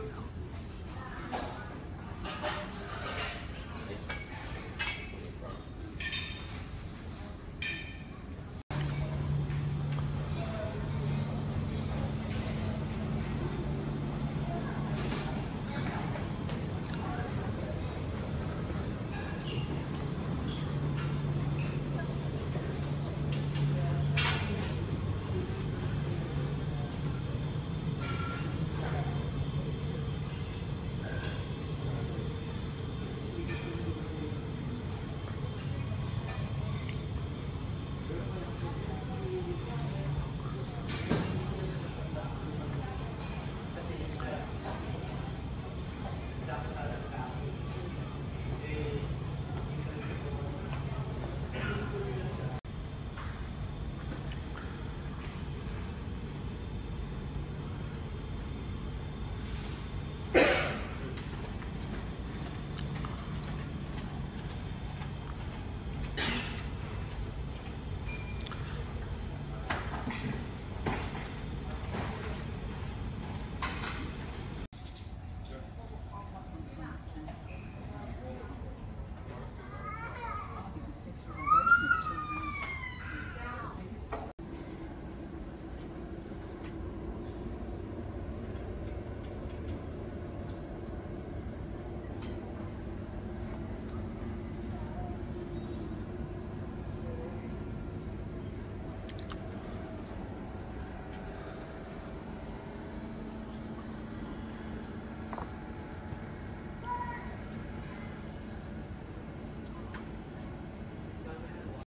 Oh.